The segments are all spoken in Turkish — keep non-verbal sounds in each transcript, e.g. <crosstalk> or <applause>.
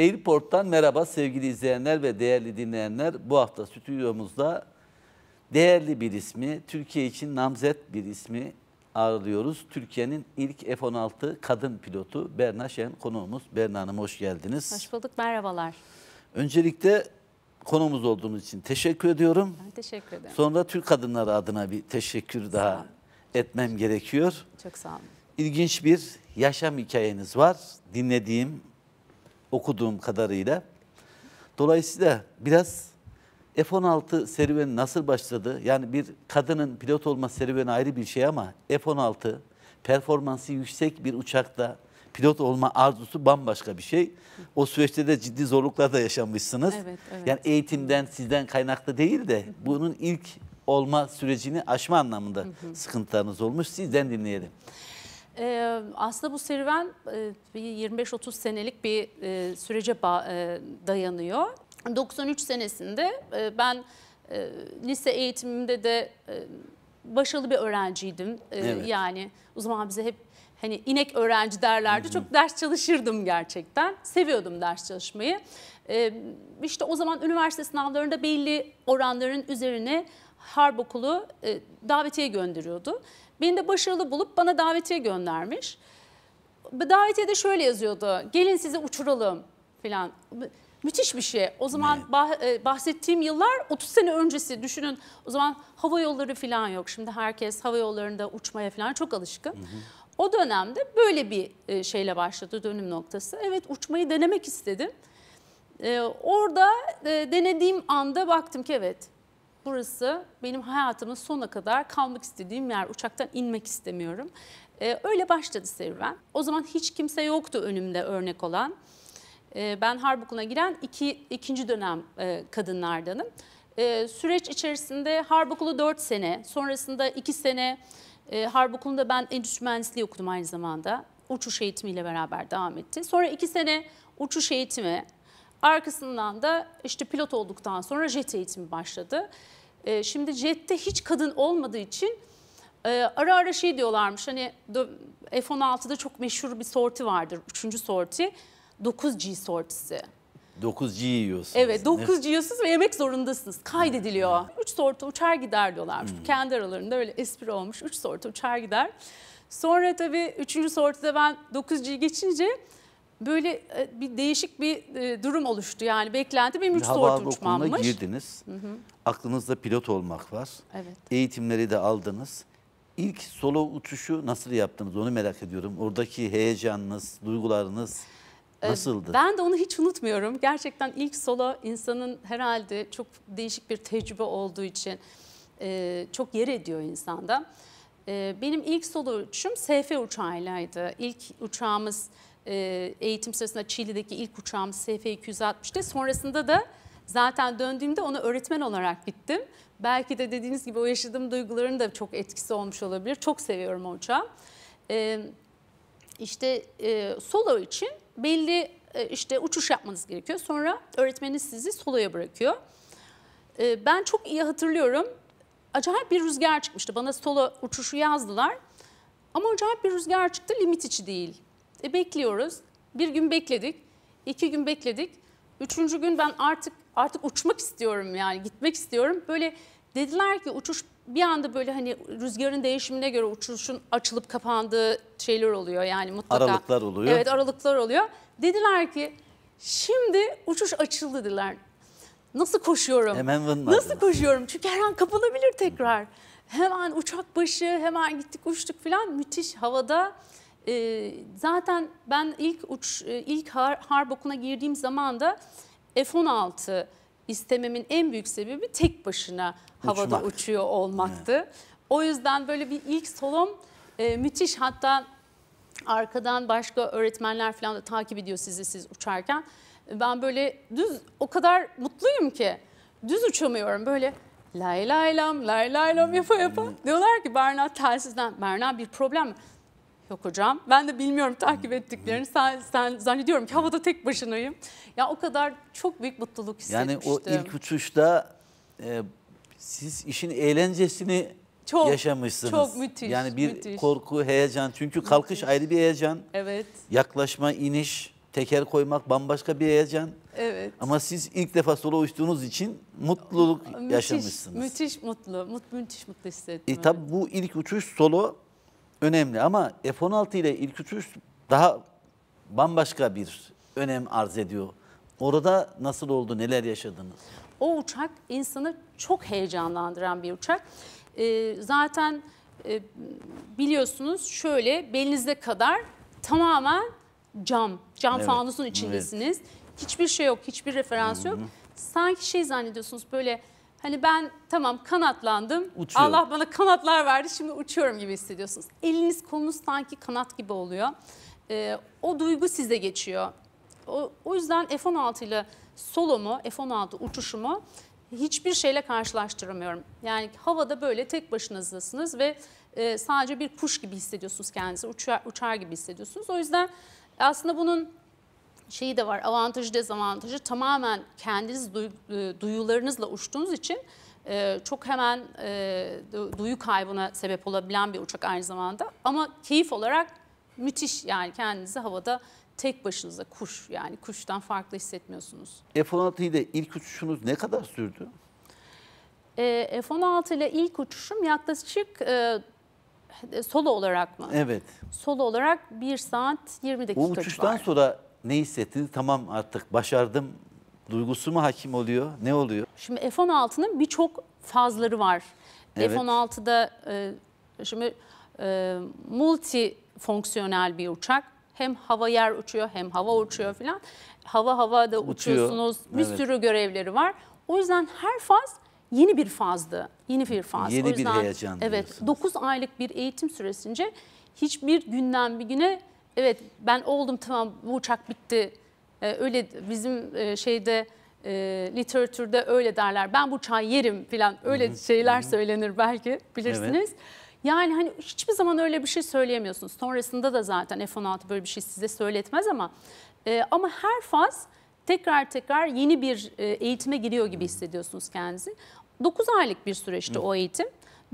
Airport'tan merhaba sevgili izleyenler ve değerli dinleyenler. Bu hafta stüdyomuzda değerli bir ismi, Türkiye için namzet bir ismi ağırlıyoruz. Türkiye'nin ilk F-16 kadın pilotu Berna Şen konuğumuz. Berna Hanım hoş geldiniz. Hoş bulduk, merhabalar. Öncelikle konuğumuz olduğunuz için teşekkür ediyorum. Ben teşekkür ederim. Sonra Türk kadınları adına bir teşekkür daha etmem gerekiyor. Çok sağ olun. İlginç bir yaşam hikayeniz var. Dinlediğim, okuduğum kadarıyla. Dolayısıyla biraz F-16 serüveni nasıl başladı? Yani bir kadının pilot olma serüveni ayrı bir şey ama F-16 performansı yüksek bir uçakta pilot olma arzusu bambaşka bir şey. O süreçte de ciddi zorluklar da yaşamışsınız. Evet, evet. Yani eğitimden, sizden kaynaklı değil de bunun ilk olma sürecini aşma anlamında sıkıntılarınız olmuş. Sizden dinleyelim. Ee, aslında bu serüven e, bir 25-30 senelik bir e, sürece e, dayanıyor. 93 senesinde e, ben e, lise eğitimimde de e, başarılı bir öğrenciydim. E, Evet. Yani o zaman bize hep hani inek öğrenci derlerdi. Çok ders çalışırdım gerçekten. Seviyordum ders çalışmayı. E, işte o zaman üniversite sınavlarında belli oranların üzerine Harp Okulu e, davetiye gönderiyordu. Beni de başarılı bulup bana davetiye göndermiş. Bu Davetiyede şöyle yazıyordu. Gelin sizi uçuralım falan. Mü- Müthiş bir şey. O zaman bah- e, bahsettiğim yıllar 30 sene öncesi. Düşünün o zaman hava yolları falan yok. Şimdi herkes hava yollarında uçmaya falan çok alışkın. O dönemde böyle bir e, şeyle başladı dönüm noktası. Evet uçmayı denemek istedim. Ee, orada e, denediğim anda baktım ki evet burası benim hayatımın sonuna kadar kalmak istediğim yer. Uçaktan inmek istemiyorum. Ee, öyle başladı serüven. O zaman hiç kimse yoktu önümde örnek olan. Ee, ben Harp Okulu'na giren iki, ikinci dönem e, kadınlardanım. Ee, süreç içerisinde Harp Okulu 4 sene, sonrasında 2 sene e, Harp Okulu'nda ben endüstri mühendisliği okudum aynı zamanda. Uçuş eğitimiyle beraber devam etti. Sonra 2 sene uçuş eğitimi, arkasından da işte pilot olduktan sonra jet eğitimi başladı. Ee, şimdi jette hiç kadın olmadığı için e, ara ara şey diyorlarmış hani do- F-16'da çok meşhur bir sorti vardır. Üçüncü sorti 9G sortisi. 9G yiyorsunuz. Evet 9 yiyorsunuz ve yemek zorundasınız. Kaydediliyor. 3 sortu uçar gider diyorlarmış. Hmm. Kendi aralarında öyle espri olmuş. 3 sortu uçar gider. Sonra tabii 3. sortuda ben 9G geçince böyle e, bir değişik bir e, durum oluştu. Yani beklenti benim 3 Hava sortu Harp Okulu'na uçmammış. girdiniz. Aklınızda pilot olmak var. Evet. Eğitimleri de aldınız. İlk solo uçuşu nasıl yaptınız onu merak ediyorum. Oradaki heyecanınız, duygularınız nasıldı? Ee, Ben de onu hiç unutmuyorum. Gerçekten ilk solo insanın herhalde çok değişik bir tecrübe olduğu için e, çok yer ediyor insanda. E, benim ilk solo uçuşum SF uçağıylaydı. İlk uçağımız e, eğitim sırasında Çiğli'deki ilk uçağımız SF-260'tı. Sonrasında da zaten döndüğümde onu öğretmen olarak bittim. Belki de dediğiniz gibi o yaşadığım duyguların da çok etkisi olmuş olabilir. Çok seviyorum o uçağı. E, işte e, solo için belli e, işte uçuş yapmanız gerekiyor. Sonra öğretmeniniz sizi soloya bırakıyor. E, ben çok iyi hatırlıyorum. Acayip bir rüzgar çıkmıştı. Bana solo uçuşu yazdılar. Ama acayip bir rüzgar çıktı. Limit içi değil. E, bekliyoruz. Bir gün bekledik. iki gün bekledik. Üçüncü gün ben artık artık uçmak istiyorum yani gitmek istiyorum. Böyle dediler ki uçuş bir anda böyle hani rüzgarın değişimine göre uçuşun açılıp kapandığı şeyler oluyor yani mutlaka. Aralıklar oluyor. Evet aralıklar oluyor. Dediler ki şimdi uçuş açıldı dediler. Nasıl koşuyorum? Hemen vınmadınız. Nasıl koşuyorum? Çünkü her an kapanabilir tekrar. Hemen uçak başı, hemen gittik uçtuk falan. Müthiş havada. Ee, zaten ben ilk uç e, ilk har, harp okuluna girdiğim zaman da F-16 istememin en büyük sebebi tek başına havada Uçmak. uçuyor olmaktı. O yüzden böyle bir ilk solom e, müthiş. Hatta arkadan başka öğretmenler falan da takip ediyor sizi siz uçarken. Ben böyle düz o kadar mutluyum ki düz uçamıyorum böyle lay lay lam lay lay lam yapa yapa. Diyorlar ki Berna telsizden Berna bir problem mi? Yok hocam ben de bilmiyorum takip ettiklerini sen, sen zannediyorum ki havada tek başınayım. Ya o kadar çok büyük mutluluk yani hissetmiştim. o ilk uçuşta e, siz işin eğlencesini Çok, yaşamışsınız. çok müthiş, Yani bir müthiş. korku, heyecan. Çünkü kalkış ayrı bir heyecan. Evet. Yaklaşma, iniş teker koymak bambaşka bir heyecan. Evet. Ama siz ilk defa solo uçtuğunuz için mutluluk Müthiş, yaşamışsınız. müthiş mutlu, mut, müthiş mutlu hissettim. E, tabii bu ilk uçuş solo önemli ama F-16 ile ilk uçuş daha bambaşka bir önem arz ediyor. Orada nasıl oldu, neler yaşadınız? O uçak insanı çok heyecanlandıran bir uçak. Ee, zaten e, biliyorsunuz şöyle belinize kadar tamamen cam, cam Evet, fanusun içindesiniz. Hiçbir şey yok, hiçbir referans yok. Sanki şey zannediyorsunuz böyle hani ben tamam kanatlandım. Uçuyorum. Allah bana kanatlar verdi şimdi uçuyorum gibi hissediyorsunuz. Eliniz kolunuz sanki kanat gibi oluyor. Ee, o duygu size geçiyor. O, o yüzden F-16 ile solomu, F-16 uçuşumu hiçbir şeyle karşılaştıramıyorum. Yani havada böyle tek başınızdasınız ve e, sadece bir kuş gibi hissediyorsunuz kendinizi, uçar, uçar gibi hissediyorsunuz. O yüzden aslında bunun şeyi de var, avantajı dezavantajı tamamen kendiniz e, duyularınızla uçtuğunuz için e, çok hemen e, du- duyu kaybına sebep olabilen bir uçak aynı zamanda. Ama keyif olarak müthiş yani kendinizi havada tek başınıza kuş yani kuştan farklı hissetmiyorsunuz. F-16 ile ilk uçuşunuz ne kadar sürdü? E, F-16 ile ilk uçuşum yaklaşık e, solo olarak mı? Evet. Solo olarak 1 saat 20 dakika O uçuştan sonra ne hissettiniz? Tamam artık başardım duygusu mu hakim oluyor? Ne oluyor? Şimdi F-16'nın birçok fazları var. Evet. F-16'da e, şimdi e, multi fonksiyonel bir uçak. Hem hava yer uçuyor hem hava uçuyor filan. Hava havada Uçuyor, uçuyorsunuz. Bir evet. sürü görevleri var. O yüzden her faz yeni bir fazdı. Yeni bir faz. Yeni o bir yüzden, heyecan Evet. diyorsunuz. 9 aylık bir eğitim süresince hiçbir günden bir güne evet ben oldum tamam bu uçak bitti. Ee, öyle bizim e, şeyde e, literatürde öyle derler. Ben bu uçağı yerim falan öyle şeyler söylenir belki bilirsiniz. Yani hani hiçbir zaman öyle bir şey söyleyemiyorsunuz. Sonrasında da zaten F-16 böyle bir şey size söyletmez ama e, ama her faz tekrar tekrar yeni bir e, eğitime giriyor gibi hissediyorsunuz kendinizi. 9 aylık bir süreçti o eğitim.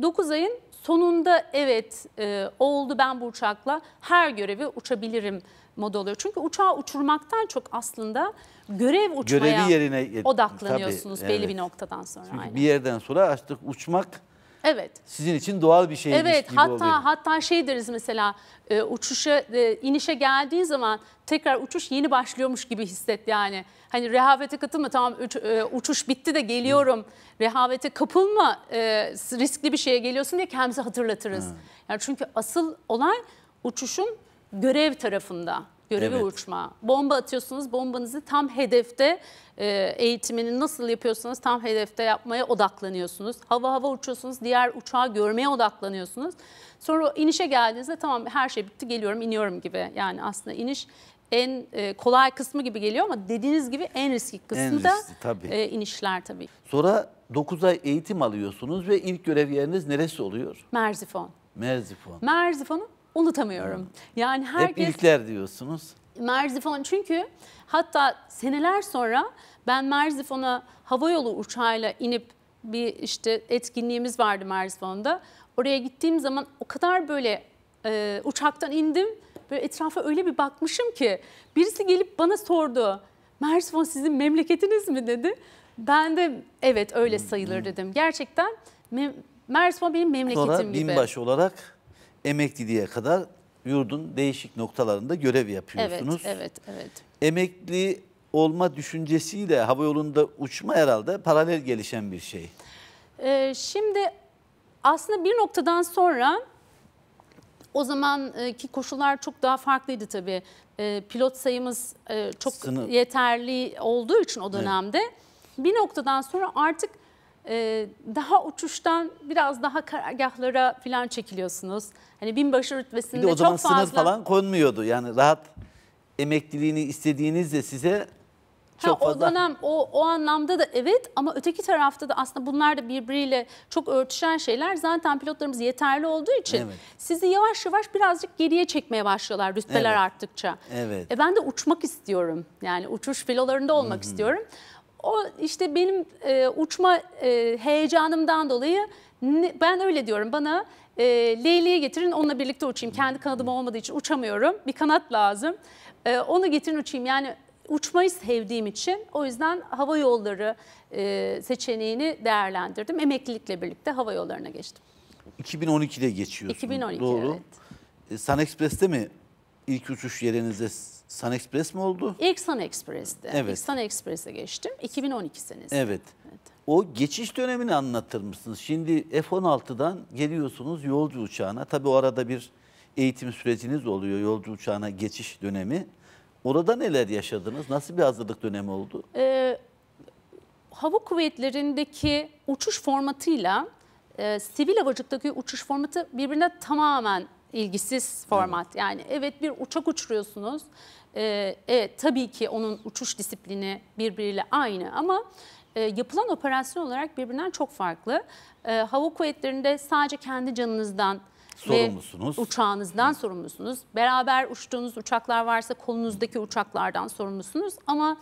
9 ayın sonunda evet e, oldu ben bu uçakla her görevi uçabilirim modu oluyor. Çünkü uçağı uçurmaktan çok aslında görev uçmaya Görevi yerine odaklanıyorsunuz Tabii, belli evet. bir noktadan sonra. Çünkü aynen. bir yerden sonra artık uçmak Evet. sizin için doğal bir şeymiş Evet gibi hatta oluyor. hatta şey deriz mesela e, uçuşa e, inişe geldiğin zaman tekrar uçuş yeni başlıyormuş gibi hisset yani. Hani rehavete katılma tamam uç- e, uçuş bitti de geliyorum. Rehavete kapılma e, riskli bir şeye geliyorsun diye kendimize hatırlatırız. Yani çünkü asıl olay uçuşun görev tarafında. Görevi Evet. uçma. Bomba atıyorsunuz, bombanızı tam hedefte e, eğitimini nasıl yapıyorsanız tam hedefte yapmaya odaklanıyorsunuz. Hava hava uçuyorsunuz, diğer uçağı görmeye odaklanıyorsunuz. Sonra inişe geldiğinizde tamam her şey bitti geliyorum iniyorum gibi. Yani aslında iniş en e, kolay kısmı gibi geliyor ama dediğiniz gibi en riskli kısmı da riskli, tabii. e, inişler tabii. Sonra 9 ay eğitim alıyorsunuz ve ilk görev yeriniz neresi oluyor? Merzifon. Merzifon. Merzifon'u unutamıyorum. Yani Hep herkes... ilkler diyorsunuz. Merzifon çünkü hatta seneler sonra ben Merzifon'a havayolu uçağıyla inip bir işte etkinliğimiz vardı Merzifon'da. Oraya gittiğim zaman o kadar böyle e, uçaktan indim. Böyle etrafa öyle bir bakmışım ki birisi gelip bana sordu. Merzifon sizin memleketiniz mi dedi. Ben de evet öyle sayılır dedim. Gerçekten Merzifon benim memleketim Sonra gibi. binbaşı olarak emekliliğe kadar yurdun değişik noktalarında görev Evet, yapıyorsunuz. evet, evet. Emekli olma düşüncesiyle hava yolunda uçma herhalde paralel gelişen bir şey. Ee, şimdi aslında bir noktadan sonra o zamanki koşullar çok daha farklıydı tabii. Ee, pilot sayımız e, çok Sınır. yeterli olduğu için o dönemde bir noktadan sonra artık e, daha uçuştan biraz daha karargahlara falan çekiliyorsunuz. Hani binbaşı Bir rütbesinde de o zaman çok fazla. sınır falan konmuyordu. Yani rahat emekliliğini istediğinizde size çok ha, fazla O dönem o, o anlamda da evet ama öteki tarafta da aslında bunlar da birbiriyle çok örtüşen şeyler. Zaten pilotlarımız yeterli olduğu için Evet. sizi yavaş yavaş birazcık geriye çekmeye başlıyorlar rütbeler Evet. arttıkça. Evet. E ben de uçmak istiyorum. Yani uçuş filolarında olmak istiyorum. O işte benim e, uçma e, heyecanımdan dolayı ne- ben öyle diyorum bana e, Leyli'yi getirin onunla birlikte uçayım. Kendi kanadım olmadığı için uçamıyorum. Bir kanat lazım. E, onu getirin uçayım. Yani uçmayı sevdiğim için o yüzden hava yolları e, seçeneğini değerlendirdim. Emeklilikle birlikte hava yollarına geçtim. 2012'de geçiyorsun. 2012 Doğru. evet. E, Sun Express'te mi ilk uçuş yerinizde Sun Express mi oldu? İlk Sun Express'te. Evet. İlk Sun Express'e geçtim. 2012 senesi. Evet. O geçiş dönemini anlatır mısınız? Şimdi F-16'dan geliyorsunuz yolcu uçağına. Tabii o arada bir eğitim süreciniz oluyor yolcu uçağına geçiş dönemi. Orada neler yaşadınız? Nasıl bir hazırlık dönemi oldu? Ee, hava kuvvetlerindeki uçuş formatıyla e, sivil havacılıktaki uçuş formatı birbirine tamamen ilgisiz format. Yani evet bir uçak uçuruyorsunuz. Ee, evet tabii ki onun uçuş disiplini birbiriyle aynı ama e, yapılan operasyon olarak birbirinden çok farklı. Ee, hava kuvvetlerinde sadece kendi canınızdan Sorumlusunuz. ve uçağınızdan sorumlusunuz. Beraber uçtuğunuz uçaklar varsa kolunuzdaki uçaklardan sorumlusunuz. Ama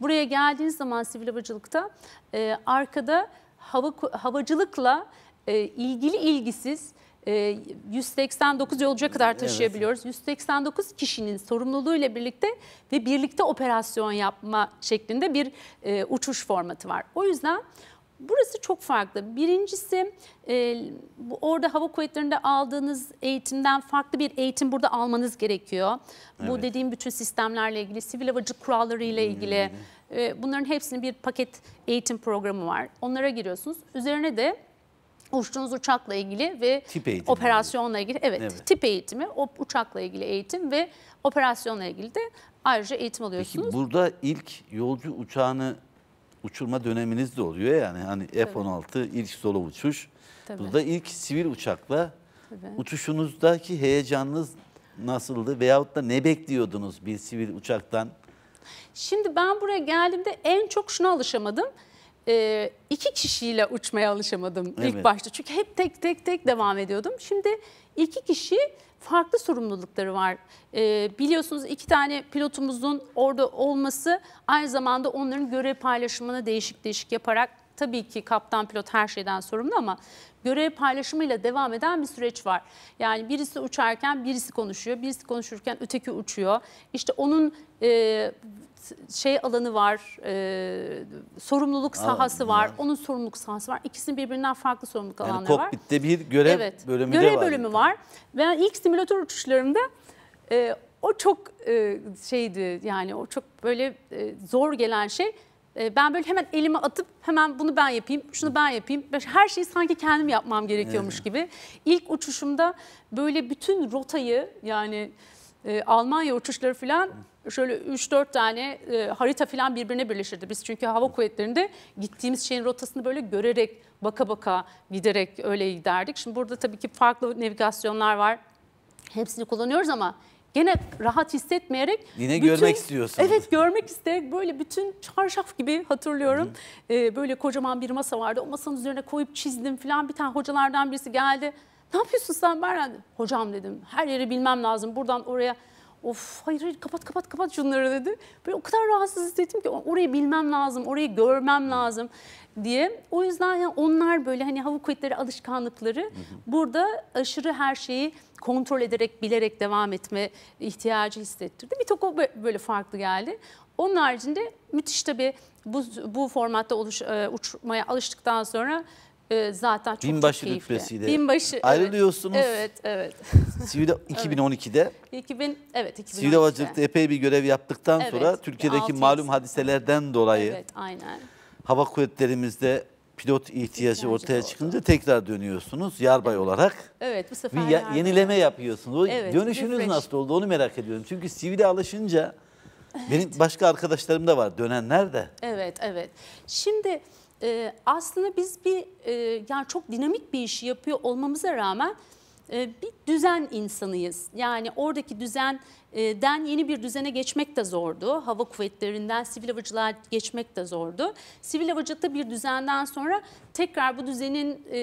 buraya geldiğiniz zaman sivil havacılıkta e, arkada hava havacılıkla e, ilgili ilgisiz e, 189 yolcuya kadar taşıyabiliyoruz. 189 kişinin sorumluluğuyla birlikte ve birlikte operasyon yapma şeklinde bir e, uçuş formatı var. O yüzden Burası çok farklı. Birincisi e, bu orada hava kuvvetlerinde aldığınız eğitimden farklı bir eğitim burada almanız gerekiyor. Bu Evet. dediğim bütün sistemlerle ilgili, sivil havacılık kuralları ile ilgili e, bunların hepsinin bir paket eğitim programı var. Onlara giriyorsunuz. Üzerine de uçtuğunuz uçakla ilgili ve Tip eğitimi operasyonla ilgili evet, Evet. tip eğitimi, o uçakla ilgili eğitim ve operasyonla ilgili de ayrıca eğitim Peki alıyorsunuz. burada ilk yolcu uçağını uçurma döneminiz de oluyor yani hani F-16 ilk solo uçuş. Tabii. Burada ilk sivil uçakla Tabii. uçuşunuzdaki heyecanınız nasıldı veyahut da ne bekliyordunuz bir sivil uçaktan? Şimdi ben buraya geldiğimde en çok şuna alışamadım. Ee, iki kişiyle uçmaya alışamadım Evet. ilk başta. Çünkü hep tek tek tek devam ediyordum. Şimdi iki kişi farklı sorumlulukları var. Ee, biliyorsunuz iki tane pilotumuzun orada olması aynı zamanda onların görev paylaşımını değişik değişik yaparak tabii ki kaptan pilot her şeyden sorumlu ama görev paylaşımıyla devam eden bir süreç var. Yani birisi uçarken birisi konuşuyor, birisi konuşurken öteki uçuyor. İşte onun e, şey alanı var, e, sorumluluk sahası var, var. onun sorumluluk sahası var. İkisinin birbirinden farklı sorumluluk Yani alanları var. kokpitte bir görev Evet, bölümü de görev var. bölümü var. Ben ilk simülatör uçuşlarımda e, o çok e, şeydi yani o çok böyle e, zor gelen şey. E, ben böyle hemen elimi atıp hemen bunu ben yapayım, şunu ben yapayım. Her şeyi sanki kendim yapmam gerekiyormuş gibi. İlk uçuşumda böyle bütün rotayı yani e, Almanya uçuşları falan şöyle 3-4 tane e, harita falan birbirine birleşirdi. Biz çünkü hava kuvvetlerinde gittiğimiz şeyin rotasını böyle görerek, baka baka giderek öyle giderdik. Şimdi burada tabii ki farklı navigasyonlar var. Hepsini kullanıyoruz ama gene rahat hissetmeyerek Yine görmek istiyorsunuz. Evet görmek isteyerek böyle bütün çarşaf gibi hatırlıyorum. Ee, böyle kocaman bir masa vardı. O masanın üzerine koyup çizdim falan. Bir tane hocalardan birisi geldi. Ne yapıyorsun sen dedim. Hocam dedim her yeri bilmem lazım. Buradan oraya Of hayır hayır kapat kapat kapat şunları dedi. Böyle o kadar rahatsız hissettim ki orayı bilmem lazım, orayı görmem lazım diye. O yüzden yani onlar böyle hani hava kuvvetleri alışkanlıkları burada aşırı her şeyi kontrol ederek, bilerek devam etme ihtiyacı hissettirdi. Bir tek o bö- böyle farklı geldi. Onun haricinde müthiş tabii bu, bu formatta oluş, e, uçmaya alıştıktan sonra e, zaten çok Binbaşı çok keyifli. rütbesiyle Binbaşı. evet. ayrılıyorsunuz. Evet, evet. <laughs> Sivil 2012'de 2000, evet 2012'de. sivil havacılıkta epey bir görev yaptıktan Evet, sonra Türkiye'deki malum hadiselerden dolayı Evet, aynen. hava kuvvetlerimizde pilot ihtiyacı İhtiyacı ortaya çıkınca tekrar dönüyorsunuz yarbay olarak. Evet, bu sefer Bir ya- yenileme yapıyorsunuz. O Evet, dönüşünüz refresh. nasıl oldu onu merak ediyorum. Çünkü sivile alışınca benim başka arkadaşlarım da var dönenler de. Evet, evet. Şimdi e, aslında biz bir e, yani çok dinamik bir işi yapıyor olmamıza rağmen e, bir düzen insanıyız. Yani oradaki düzen den yeni bir düzene geçmek de zordu. Hava kuvvetlerinden sivil havacılığa geçmek de zordu. Sivil havacılıkta bir düzenden sonra tekrar bu düzenin e,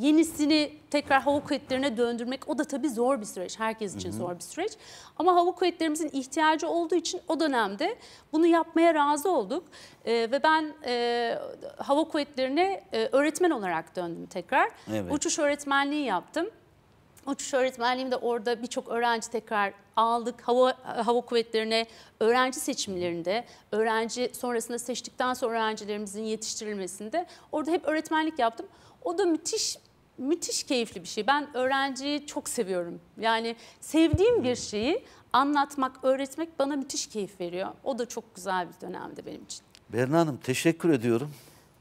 yenisini tekrar hava kuvvetlerine döndürmek o da tabii zor bir süreç. Herkes için zor bir süreç. Ama hava kuvvetlerimizin ihtiyacı olduğu için o dönemde bunu yapmaya razı olduk. E, ve ben e, hava kuvvetlerine e, öğretmen olarak döndüm tekrar. Evet. Uçuş öğretmenliği yaptım. Uçuş öğretmenliğimde orada birçok öğrenci tekrar aldık. Hava hava kuvvetlerine öğrenci seçimlerinde, öğrenci sonrasında seçtikten sonra öğrencilerimizin yetiştirilmesinde orada hep öğretmenlik yaptım. O da müthiş müthiş keyifli bir şey. Ben öğrenciyi çok seviyorum. Yani sevdiğim bir şeyi anlatmak, öğretmek bana müthiş keyif veriyor. O da çok güzel bir dönemdi benim için. Berna Hanım teşekkür ediyorum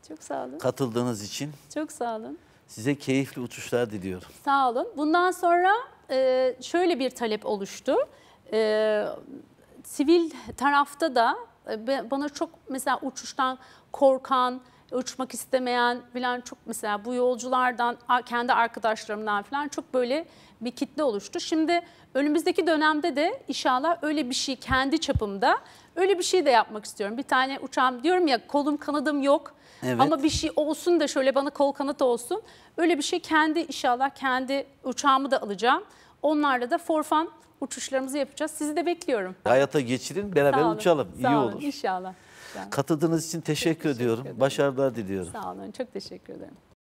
Çok sağ olun. katıldığınız için. Çok sağ olun. Size keyifli uçuşlar diliyorum. Sağ olun. Bundan sonra e, şöyle bir talep oluştu. E, sivil tarafta da e, bana çok mesela uçuştan korkan, uçmak istemeyen falan çok mesela bu yolculardan, kendi arkadaşlarımdan falan çok böyle bir kitle oluştu. Şimdi önümüzdeki dönemde de inşallah öyle bir şey kendi çapımda öyle bir şey de yapmak istiyorum. Bir tane uçağım diyorum ya kolum kanadım yok. Evet. Ama bir şey olsun da şöyle bana kol kanat olsun. Öyle bir şey kendi inşallah kendi uçağımı da alacağım. Onlarla da for fun uçuşlarımızı yapacağız. Sizi de bekliyorum. Hayata geçirin beraber Sağ olun. uçalım. Sağ İyi olun, olur. İnşallah. Katıldığınız için teşekkür, teşekkür ediyorum. ederim. Başarılar diliyorum. Sağ olun. Çok teşekkür ederim.